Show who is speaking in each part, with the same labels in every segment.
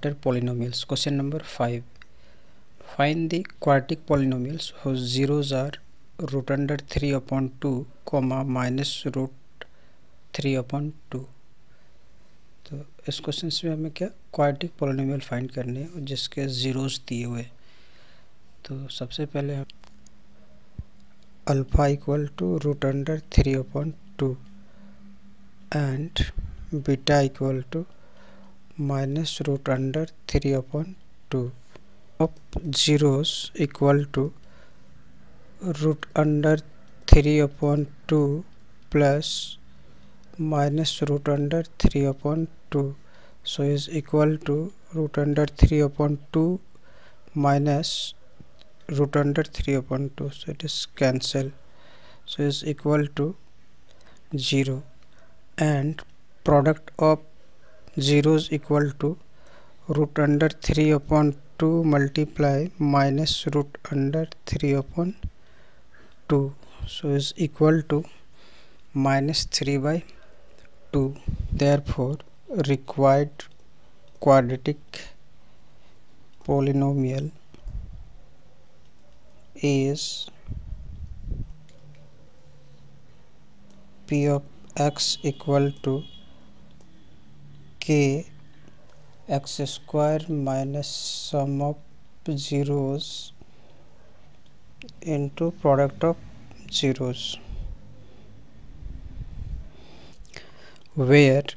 Speaker 1: quater polynomials question number 5 find the quadratic polynomials whose zeros are root under 3 upon 2 comma minus root 3 upon 2 तो इस question में हमें क्या quadratic polynomial find करने हैं जिसके ज़ीरोस दिए हुए तो सबसे पहले हम alpha equal to root under three upon two and beta equal to minus root under 3 upon 2 of zeros equal to root under 3 upon 2 plus minus root under 3 upon 2 so is equal to root under 3 upon 2 minus root under 3 upon 2 so it is cancel. So is equal to 0 and product of zeros equal to root under 3 upon 2 multiply minus root under 3 upon 2 so is equal to minus 3 by 2 therefore required quadratic polynomial is p of x equal to k x square minus sum of zeros into product of zeros where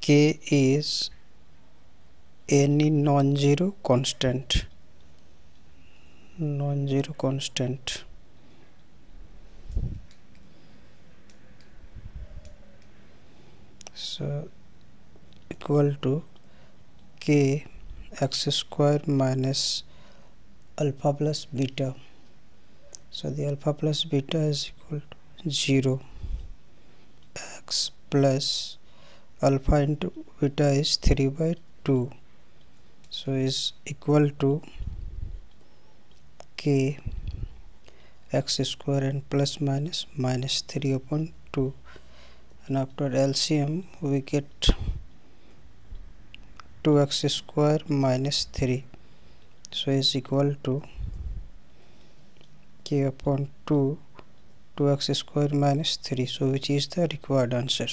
Speaker 1: k is any non-zero constant non-zero constant. So equal to k x square minus alpha plus beta. So the alpha plus beta is equal to 0 x plus alpha into beta is 3 by 2 so is equal to k x square and plus minus minus 3 upon 2 and after LCM we get 2x square minus 3 so is equal to k upon 2 2x square minus 3 so which is the required answer